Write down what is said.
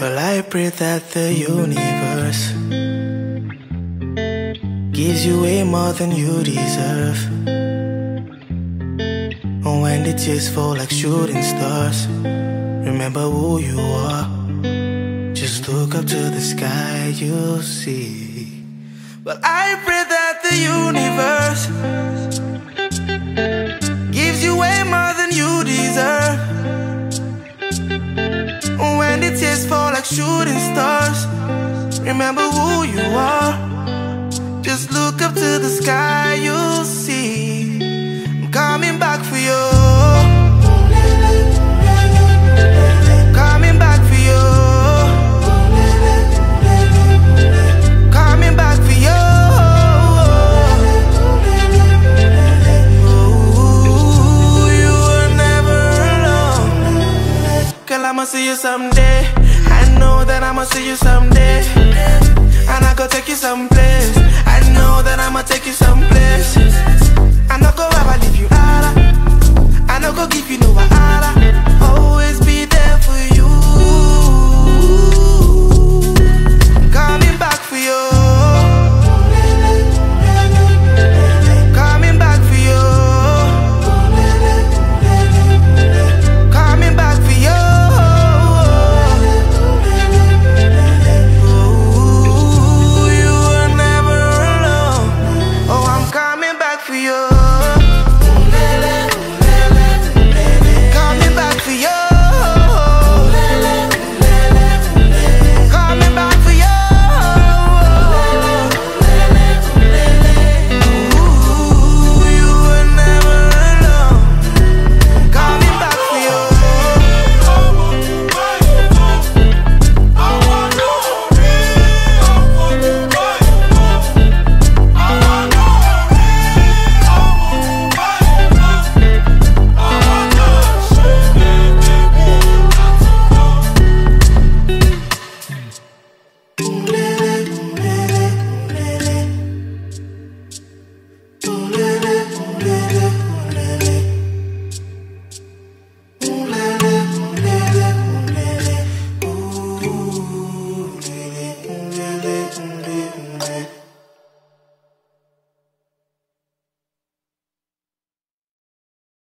Well, I pray that the universe gives you way more than you deserve. And when the tears fall like shooting stars, remember who you are. Just look up to the sky, you'll see. Well, I pray that the universe like shooting stars, remember who you are. Just look up to the sky, you'll see. I'm coming back for you. Coming back for you. Coming back for you. Ooh, you were never alone. Girl, I'ma see you someday. See you someday.